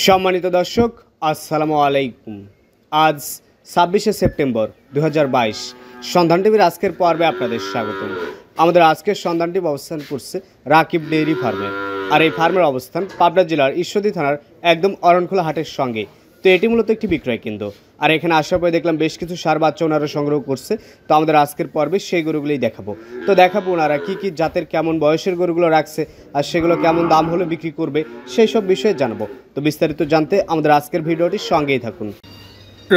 সম্মানিত দর্শক, আসসালামু আলাইকুম। আজ ছাব্বিশে সেপ্টেম্বর দু সন্ধান টিভির আজকের পর্বে আপনাদের স্বাগত আমাদের আজকের সন্ধান টিভি অবস্থান করছে রাকিব ডেইরি ফার্মে। আর এই ফার্মের অবস্থান পাবনা জেলার ঈশ্বরদী থানার একদম অরণখোলা হাটের সঙ্গে। তো এটি মূলত একটি বিক্রয় কেন্দ্র। আর এখানে আসার পরে দেখলাম বেশ কিছু সার বাচ্চা ওনারা সংগ্রহ করছে। তো আমাদের আজকের পর্বে সেই গরুগুলোই দেখাবো। তো দেখাবো ওনারা কী কী জাতের কেমন বয়সের গরুগুলো রাখছে আর সেগুলো কেমন দাম হলে বিক্রি করবে সেই সব বিষয়ে জানব। তো বিস্তারিত জানতে আমাদের আজকের ভিডিওটির সঙ্গেই থাকুন।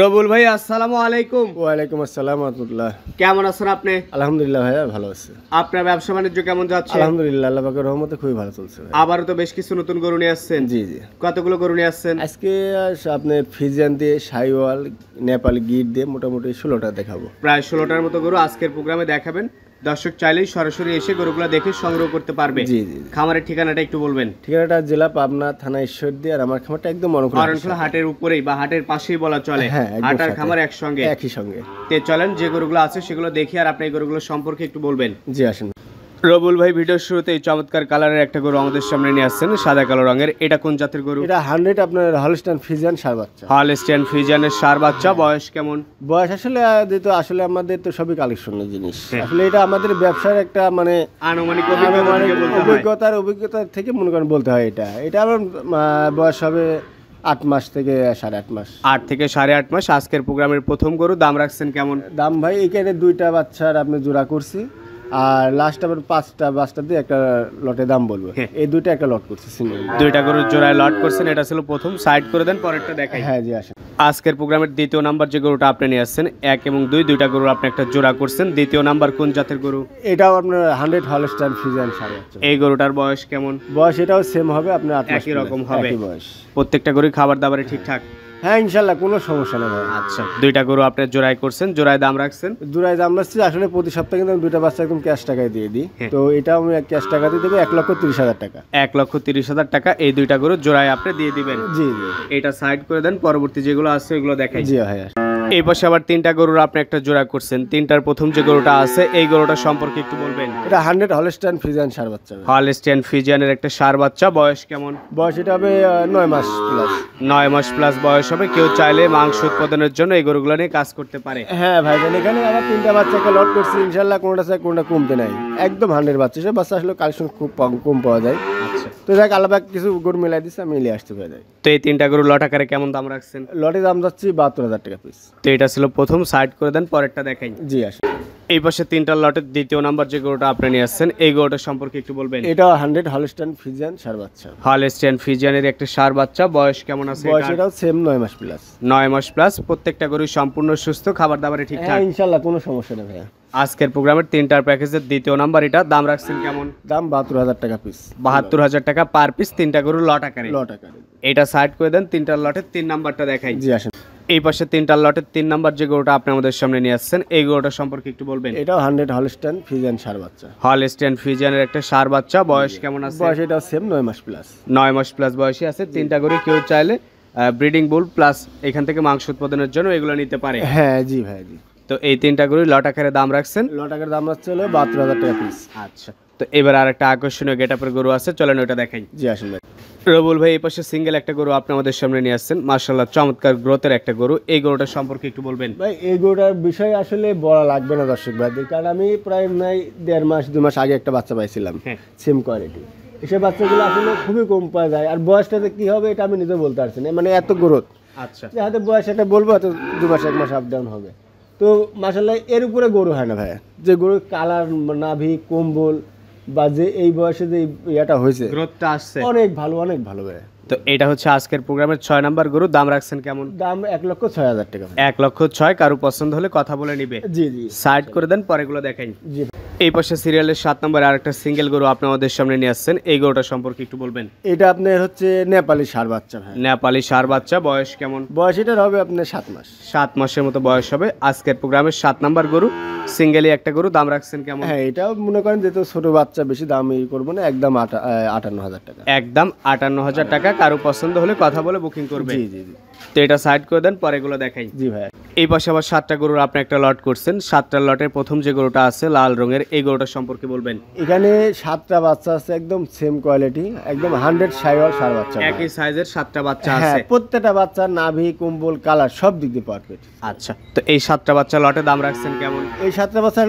রবুল ভাই আসসালামু আলাইকুম। ওয়ালাইকুম আসসালাম রহমতুল্লাহ। কেমন আছেন আপনি? আলহামদুলিল্লাহ ভাইয়া ভালো আছে। আপনার ব্যবসা বাণিজ্য কেমন যাচ্ছে? আলহামদুলিল্লাহ আল্লাহ পাকের রহমতে খুবই ভালো চলছে ভাই। আবারও তো বেশ কিছু নতুন গরু নিয়ে আসছেন। জি জি। কতগুলো গরু নিয়ে আসছেন? আজকে আপনি ফিজিয়ান দিয়ে সাইওয়াল নেপাল গিট দিয়ে মোটামুটি ষোলোটা দেখাবো। প্রায় ষোলোটার মতো গরু আজকের প্রোগ্রামে দেখাবেন। দর্শক চাইলে সরাসরি এসে গরুগুলো দেখে সংগ্রহ করতে পারবে। জি জি। খামারের ঠিকানাটা একটু বলবেন? ঠিকানাটা জেলা পাবনা থানা ঈশ্বর দিয়ে আর আমার খামারটা একদম অরণখোলা হাটের উপরেই বা হাটের পাশেই বলা চলে। হাটার হাট আর। খামার একসঙ্গে। একই সঙ্গে। তে চলেন যে গরুগুলো আছে সেগুলো দেখে আর আপনি গরুগুলো সম্পর্কে একটু বলবেন। জি আসেন। রবুল ভাই ভিডিওর শুরুতে চমৎকার কালারের একটা গরু আমাদের সামনে নিয়ে আসছেন সাদা কালো রঙের। এটা কোন জাতের গরু? এটা হান্ড্রেড আপনার হলস্টান ফিজিয়ান সার বাচ্চা। হলস্টিয়ান ফ্রিজিয়ানের সার বাচ্চা বয়স কেমন? বয়স আসলে যেহেতু আসলে আমাদের তো সবই কালেকশনের জিনিস। হ্যাঁ। আসলে এটা আমাদের ব্যবসার একটা মানে আনুমানিক। অভিজ্ঞতার অভিজ্ঞতা থেকে মনে করেন বলতে হয় এটা। এটা আমার বয়স হবে আট মাস থেকে সাড়ে আট মাস। আট থেকে সাড়ে আট মাস। আজকের প্রোগ্রামের প্রথম গরু দাম রাখছেন কেমন? দাম ভাই এখানে দুইটা বাচ্চার আপনি জোড়া করছি। আর লাস্ট আবার পাঁচটা বাচ্চা দিয়ে একটা লটে দাম বলব। হ্যাঁ। এই দুইটা একটা লট করছি সিঙ্গেল দুইটা গরুর জোড়ায় লট করছেন এটা ছিল প্রথম। সাইড করে দেন পরেরটা দেখাই। হ্যাঁ জি আসেন। আজকের প্রোগ্রামের দ্বিতীয় নাম্বার যে গরুটা আপনি নিয়ে আসছেন এক এবং দুই দুইটা গরু আপনি একটা জোড়া করছেন। দ্বিতীয় নাম্বার কোন জাতের গরু? এটাও আপনার হান্ড্রেড সাড়ে আটশো। এই গরুটার বয়স কেমন? বয়স এটাও সেম হবে আপনার একই রকম হবে। বয়স। প্রত্যেকটা গরু খাবার দাবারে ঠিকঠাক? হ্যাঁ ইনশাল্লাহ কোনো সমস্যা নেই আচ্ছা দুইটা গরু আপনি জোড়ায় করছেন জোড়ায় দাম রাখছেন? জোড়ায় দাম রাখছি আসলে প্রতি সপ্তাহে কিন্তু আমি দুইটা বাচ্চা একদম ক্যাশ টাকায় দিয়ে দিই। হ্যাঁ। তো এটা আমি ক্যাশ টাকা দিয়ে দেবো এক লক্ষ তিরিশ হাজার টাকা। এক লক্ষ তিরিশ হাজার টাকা এই দুইটা গরু জোড়ায় আপনি দিয়ে দিবেন? জি জি। এটা সাইড করে দেন পরবর্তী যেগুলো আছে ওগুলো দেখাই। জি ভাইয়া এই পাশে আবার তিনটা গরুর আপনি একটা জোড়া করছেন। তিনটার প্রথম যে গরুটা আছে এই গরুটা সম্পর্কে একটু বলবেন। এটা হান্ড্রেড হলস্টান ফিজিয়ান সার বাচ্চা। ভাই। হলস্টিয়ান ফিজিয়ানের একটা সার বাচ্চা বয়স কেমন? বয়স এটা হবে নয় মাস প্লাস নয় মাস প্লাস বয়স হবে। কেউ চাইলে মাংস উৎপাদনের জন্য এই গরুগুলো নিয়ে কাজ করতে পারে। হ্যাঁ ভাই এখানে আবার তিনটা বাচ্চাকে লট করছি। ইনশাল্লাহ কোনটা চাই কোনটা কমতে নাই। একদম হান্ড্রেড বাচ্চা। সে বাচ্চা আসলে কালেকশন খুব কম- কম পাওয়া যায়। তো যাক আলাদা কিছু গরু মিলাই দিচ্ছে আমি মিলিয়ে আসতে পেরে যাই। তো এই তিনটা গরু লট আকারে কেমন দাম রাখছেন? লটে দাম যাচ্ছি বাহাত্তর হাজার টাকা পিস তো এটা ছিল প্রথম সাইড করে দেন পরেরটা দেখাই। জি এই পাশে তিনটা লটের দ্বিতীয় নাম্বার যে গরুটা আপনি নিয়ে আসছেন এই গরুটা সম্পর্কে একটু বলবেন? এটাও হান্ড্রেড হলস্টান ফিজিয়ান সার বাচ্চা। হলস্টিয়ান ফিজিয়ানের একটা সার বাচ্চা বয়স কেমন আছে বয়স? এটাও সেম নয় মাস প্লাস নয় মাস প্লাস প্রত্যেকটা গরু সম্পূর্ণ সুস্থ খাবার দাবারে ঠিকঠাক। হ্যাঁ ইনশাল্লাহ কোনো সমস্যা নেই ভাইয়া। আজকের প্রোগ্রামের তিনটার প্যাকেজের দ্বিতীয় নাম্বার এটা। দাম রাখছেন কেমন? দাম বাহাত্তর হাজার টাকা পিস বাহাত্তর হাজার টাকা পার পিস তিনটা গরু লট আকারে। লট আকারে। এটা সাইড করে দেন তিনটার লটের তিন নাম্বারটা দেখাই। জি আসেন। এই পাশে তিনটার লটের তিন নাম্বার যে গরুটা আপনি আমাদের সামনে নিয়ে আসছেন এই গরুটা সম্পর্কে একটু বলবেন? এটাও হান্ড্রেড হলস্টান ফিজিয়ান সার বাচ্চা। হলস্টিয়ান ফিজিয়ানের একটা সার বাচ্চা বয়স কেমন আছে? বয়স এটাও সেম নয় মাস প্লাস নয় মাস প্লাস বয়সী আছে। তিনটা গরু কেউ চাইলে ব্রিডিং বুল প্লাস এখান থেকে মাংস উৎপাদনের জন্য এগুলো নিতে পারে। হ্যাঁ জি ভাই জি। তো এই তিনটা গরু লট আকারে দাম রাখছেন? লট আকারের দাম যাচ্ছে হলো বাহাত্তর হাজার টাকা পিস আচ্ছা। তো এবার আর একটা আকর্ষণীয় গেটআপের গরু আছে চলেন ওটা দেখাই। জি আসেন ভাই। রবুল ভাই এই পাশে সিঙ্গেল একটা গরু আপনি আমাদের সামনে নিয়ে আসছেন। মার্শাল্লাহ চমৎকার গ্রোথের একটা গরু। এই গরুটা সম্পর্কে একটু বলবেন। ভাই এই গরুটার বিষয় আসলে বলা লাগবে না দর্শক ভাইদের কারণ আমি প্রায় নাই দেড় মাস দু মাস আগে একটা বাচ্চা পাইছিলাম হ্যাঁ। সেম কোয়ালিটি এসব বাচ্চাগুলো আসলে খুবই কম পাওয়া যায়। আর বয়সটাতে কি হবে এটা আমি নিজে বলতে পারছি না। মানে এত গ্রোথ আচ্ছা। হাতে বয়স একটা বলব হয়তো দু মাস এক মাস আপ ডাউন হবে। তো মাসাল্লাহ এর উপরে গরু হয় না ভাইয়া যে গরুর কালার নাভি কম্বল বা যে এই বয়সে যে ইয়েটা হয়েছে গ্রোথটা আসছে। অনেক ভালো অনেক ভালো ভাইয়া তো এটা হচ্ছে আজকের প্রোগ্রামের ছয় নাম্বার গরু দাম রাখছেন কেমন? দাম এক লক্ষ ছয় হাজার টাকা এক লক্ষ ছয় কারও পছন্দ হলে কথা বলে নিবে। জি জি। সাইড করে দেন পরেগুলো দেখাই। জি। এই পাশে সিরিয়ালের সাত নম্বরে আরেকটা সিঙ্গেল গরু আপনি আমাদের সামনে নিয়ে আসছেন। এই গরুটা সম্পর্কে একটু বলবেন। এটা আপনার হচ্ছে নেপালি সার বাচ্চা ভাই। নেপালি সার বাচ্চা বয়স কেমন? বয়স এটার হবে আপনার সাত মাস। সাত মাসের মতো বয়স হবে। আজকের প্রোগ্রামের সাত নম্বর গরু সিঙ্গেলি একটা গরু দাম রাখছেন কেমন? হ্যাঁ এটাও মনে করেন যেহেতু ছোট বাচ্চা বেশি দাম ই করব না একদম আটা- আটান্ন হাজার টাকা। একদম আটান্ন হাজার টাকা কারও পছন্দ হলে কথা বলে বুকিং করবে। জি জি জি। তো এটা সাইড করে দেন পরেগুলো দেখাই। জি ভাই। এই পাশে আবার সাতটা গরুর আপনি একটা লট করছেন। সাতটা লটের প্রথম যে গরুটা আছে লাল রঙের এই গরুটা সম্পর্কে বলবেন? এখানে সাতটা বাচ্চা আছে একদম সেম কোয়ালিটি একদম হান্ড্রেড সাইওয়াল সার বাচ্চা একই সাইজের সাতটা বাচ্চা হ্যাঁ আছে। প্রত্যেকটা বাচ্চা নাভি কম্বল কালার সব দিক দিয়ে পারফেক্ট আচ্ছা তো এই সাতটা বাচ্চা লটে দাম রাখছেন কেমন? এই সাতটা বাচ্চা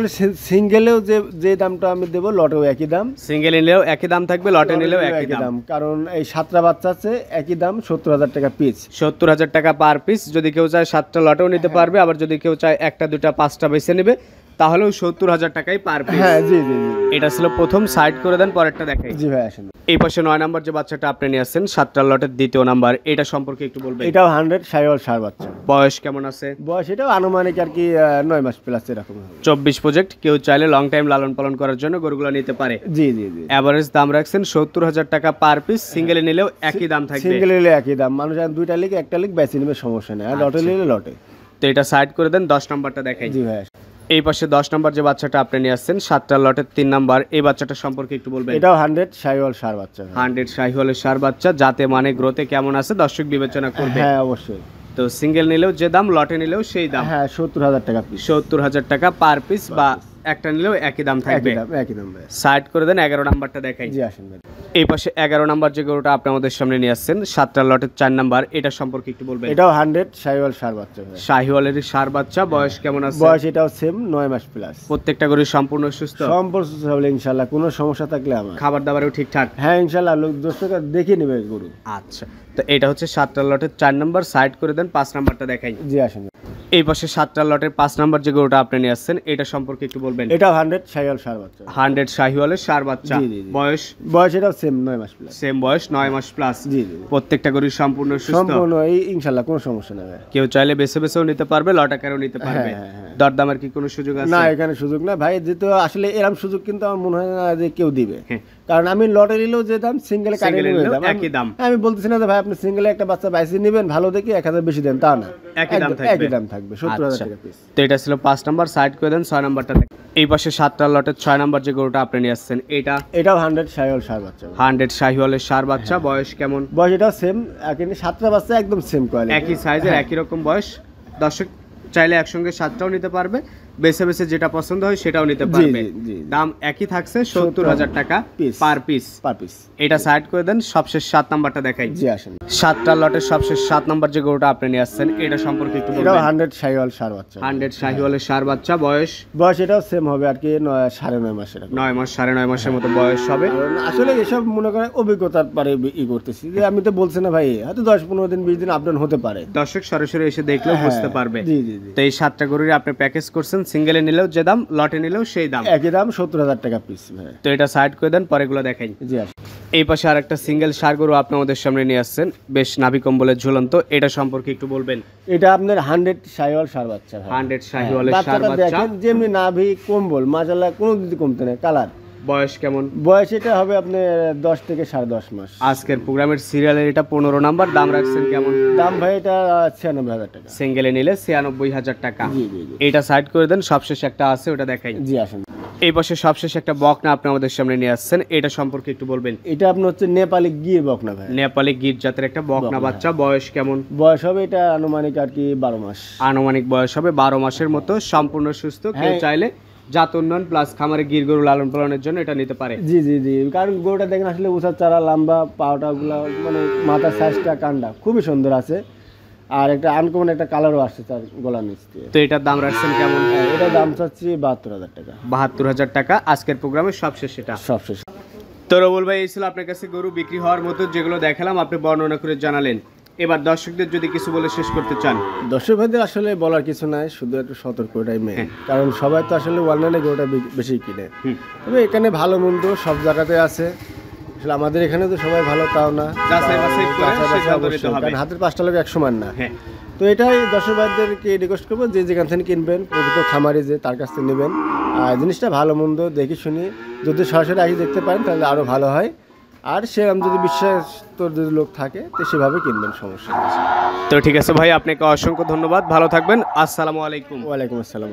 সিঙ্গেলেও যে যে দামটা আমি দেবো লটেও একই দাম। সিঙ্গেল নিলেও একই দাম থাকবে লটে নিলেও একই দাম। কারণ এই সাতটা বাচ্চা আছে একই দাম সত্তর হাজার টাকা পিস সত্তর হাজার টাকা পার পিস। যদি কেউ চায় সাতটা লটেও নিতে পারবে আবার যদি কেউ চায় একটা দুটা পাঁচটা বেছে নেবে। তাহলেও সত্তর হাজার টাকাই পার হ্যাঁ জি জি জি। এটা ছিল প্রথম সাইড করে দেন পরেরটা দেখাই। জি ভাই আসেন। এই পাশে নয় নাম্বার যে বাচ্চাটা আপনি নিয়ে আসছেন সাতটা লটের দ্বিতীয় নাম্বার এটা সম্পর্কে একটু বলবেন? এটাও হান্ড্রেড সাইওয়াল সার বাচ্চা বয়স কেমন আছে? বয়স এটাও আনুমানিক আর কি নয় মাস প্লাস এরকম চব্বিশ প্রজেক্ট কেউ চাইলে লং টাইম লালন পালন করার জন্য গরুগুলো নিতে পারে। জি জি জি। অ্যাভারেজ দাম রাখছেন সত্তর হাজার টাকা পার পিস সিঙ্গেলে নিলেও একই দাম থাকবে। সিঙ্গেল নিলে একই দাম। মানুষ দুইটা লিগ একটা লিগ বেছে নেবে সমস্যা নেই। আর লটে নিলে লটে তো এটা সাইড করে দেন দশ নাম্বারটা দেখাই। জি ভাই। এই পাশে দশ নম্বর যে বাচ্চাটা আপনি নিয়ে আসছেন সাতটা লটের তিন নাম্বার এই বাচ্চাটা সম্পর্কে একটু বলবেন। এটাও হান্ড্রেড শাহিওয়াল সার বাচ্চা হান্ড্রেড শাহিওয়ালের সার বাচ্চা যাতে মানে গ্রোথে কেমন আছে দর্শক বিবেচনা করবে। হ্যাঁ অবশ্যই। তো সিঙ্গেল নিলেও যে দাম লটে নিলেও সেই দাম। হ্যাঁ সত্তর হাজার টাকা সত্তর হাজার টাকা পার পিস বা একটা নিলেও একই দাম থাকবে। একই দাম সাইড করে দেন এগারো নাম্বারটা দেখাই। জি আসেন এই পাশে এগারো নাম্বার যে গরুটা আপনি আমাদের সামনে নিয়ে আসছেন সাতটা লটের চার নাম্বার এটা সম্পর্কে একটু বলবেন। এটাও হান্ড্রেড সাইওয়াল সার বাচ্চা শাহিওয়ালের সার বাচ্চা বয়স কেমন আছে? বয়স এটাও সেম নয় মাস প্লাস প্রত্যেকটা গরু সম্পূর্ণ সুস্থ? সম্পর্ক হবে ইনশাল্লাহ কোনো সমস্যা থাকলে আমার। খাবার দাবারও ঠিকঠাক? হ্যাঁ ইনশাল্লাহ লোক দর্শকরা দেখে নেবে গরু। আচ্ছা তো এটা হচ্ছে সাতটা লটের চার নাম্বার সাইড করে দেন পাঁচ নাম্বারটা দেখাই। জি আসেন এই পাশে সাতটা লটের পাঁচ নাম্বার যে গরুটা আপনি নিয়ে আসছেন এটা সম্পর্কে একটু বলবেন? এটাও হান্ড্রেড সাইওয়াল সার বাচ্চা। হান্ড্রেড শাহিওয়ালের সার বাচ্চা। বয়স? বয়স এটাও সেম নয় মাস প্লাস সেম বয়স নয় মাস প্লাস জি প্রত্যেকটা গরু সম্পূর্ণ সুস্থ? সম্পূর্ণ এই ইনশাল্লাহ কোনো সমস্যা নেই কেউ চাইলে বেছে বেছেও নিতে পারবে লটাকারও নিতে পারবে। হ্যাঁ, হ্যাঁ। দরদামের কি কোনো সুযোগ আছে? না এখানে সুযোগ না ভাই যেহেতু আসলে এরকম সুযোগ কিন্তু আমার মনে হয় না যে কেউ দিবে। হ্যাঁ। কারণ আমি লটে নিলেও যে দাম সিঙ্গেলে Single নিলেও একই দাম। আমি বলতেছি না যে ভাই আপনি সিঙ্গেলে একটা বাচ্চা বাইসে নেবেন ভালো দেখে এক হাজার বেশি দেন তা না। একই দাম থাকবে। একই দাম থাকবে সত্তর হাজার আচ্ছা। টাকা পিস তো এটা ছিল পাঁচ নাম্বার সাইড করে দেন ছয় নাম্বারটা এই পাশে সাতটা লটের ছয় নাম্বার যে গরুটা আপনি নিয়ে আসছেন এটা? এটাও হান্ড্রেড সাইওয়াল সার বাচ্চা হান্ড্রেড শাহিওয়ালের সার বাচ্চা বয়স কেমন? বয়স এটাও সেম কিন্তু সাতটা বাচ্চা একদম সেম কোয়ালিটি একই সাইজের একই রকম বয়স। দর্শক চাইলে একসঙ্গে সাতটাও নিতে পারবে। বেছে বেছে যেটা পছন্দ হয় সেটাও নিতে পারবে। দাম একই থাকছে সত্তর হাজার টাকা পার পিস পার পিস এটা সাইড করে দেন সবশেষ সাত নাম্বারটা দেখাই। জি আসেন। সাতটা লটের সবশেষ সাত নাম্বার যে গরুটা আপনি নিয়ে আসছেন এটা সম্পর্কে একটু বলবেন? হান্ড্রেড সাইওয়াল সার বাচ্চা। হান্ড্রেড শাহিওয়ালের সার বাচ্চা বয়স? বয়স এটাও সেম হবে আর কি সাড়ে নয় মাসের নয় মাস সাড়ে নয় মাসের মতো বয়স হবে। আসলে এসব মনে করেন অভিজ্ঞতার পারে ই করতেছি। যে আমি তো বলছি না ভাই হয়তো দশ পনেরো দিন বিশ দিন আপডাউন হতে পারে। দর্শক সরাসরি এসে দেখলেও হ্যাঁ, বুঝতে পারবে। জি জি তো এই সাতটা গরুর আপনি প্যাকেজ করছেন সিঙ্গেলে নিলেও যে দাম লটে নিলেও সেই দাম। একই দাম সত্তর হাজার টাকা পিস ভাই। তো এটা সাইড করে দেন পরেগুলো দেখাই। জি এই পাশে আর একটা সিঙ্গেল সার গরু আপনি আমাদের সামনে নিয়ে আসছেন বেশ নাভি কম্বলের ঝুলন্ত এটা সম্পর্কে একটু বলবেন। এটা আপনার হান্ড্রেড সাইওয়াল সার বাচ্চা হান্ড্রেড সাইওয়ালের সার বাচ্চা। যেমনি নাভি কম্বল মাজালা কোনো দিদি কমতে নেই কালার। বয়স কেমন? বয়স এটা হবে আপনি দশ থেকে সাড়ে দশ মাস। আজকের প্রোগ্রামের সিরিয়ালের এটা পনেরো নাম্বার দাম রাখছেন কেমন? দাম ভাই এটা ছিয়ানব্বই হাজার টাকা। সিঙ্গেলে নিলে ছিয়ানব্বই হাজার টাকা। এটা সাইড করে দেন সবশেষ একটা আছে ওটা দেখাই। জি আসেন। এই পাশে সবশেষ একটা বক না আপনি আমাদের সামনে নিয়ে আসছেন এটা সম্পর্কে একটু বলবেন। এটা আপনার হচ্ছে নেপালি গিয়ে বক না ভাই। নেপালি গির জাতের একটা বকনা বাচ্চা বয়স কেমন? বয়স হবে এটা আনুমানিক আর কি বারো মাস। আনুমানিক বয়স হবে বারো মাসের মতো সম্পূর্ণ সুস্থ কেউ হ্যাঁ। চাইলে জাত উন্নয়ন প্লাস খামারে গির গরু লালন পালনের জন্য এটা নিতে পারে। জি জি জি। কারণ গরুটা দেখেন আসলে উষার চারা লম্বা পাওটা গুলা মানে মাথার সাইজটা কান্ডা খুবই সুন্দর আছে। আর একটা আনকমন একটা কালারও আসছে তার গলার নিচ দিয়ে। তো এটার দাম রাখছেন কেমন? হ্যাঁ, এটা দাম চাচ্ছি বাহাত্তর হাজার টাকা। বাহাত্তর হাজার টাকা। আজকের প্রোগ্রামের সবশেষ সেটা সব শেষ। তো রবুল ভাই এই ছিল আপনার কাছে গরু বিক্রি হওয়ার মতো যেগুলো দেখালাম। আপনি বর্ণনা করে জানালেন। এবার দর্শকদের যদি কিছু বলে শেষ করতে চান। দর্শক ভাইদের আসলে বলার কিছু নাই শুধু একটু সতর্ক এটাই মেন কারণ সবাই তো আসলে অনলাইনে গরুটা বেশি কিনে। তবে এখানে ভালো মন্দ সব জায়গাতে আছে। আসলে আমাদের এখানে তো সবাই ভালো তাও না। হাতের পাঁচটা লোক এক সমান না। হ্যাঁ। তো এটাই দর্শক ভাইদেরকে রিকোয়েস্ট করব যে যেখান থেকে কিনবেন প্রকৃত খামারি যে তার কাছ থেকে নেবেন। আর জিনিসটা ভালো মন্দ দেখে শুনি যদি সরাসরি আগে দেখতে পারেন তাহলে আরও ভালো হয়। আর সেরকম যদি বিশ্বাস তোর যদি লোক থাকে তো সেভাবে কিনবেন সমস্যা নেই। তো ঠিক আছে ভাই আপনাকে অসংখ্য ধন্যবাদ ভালো থাকবেন আসসালামু আলাইকুম। ওয়ালাইকুম আসসালাম।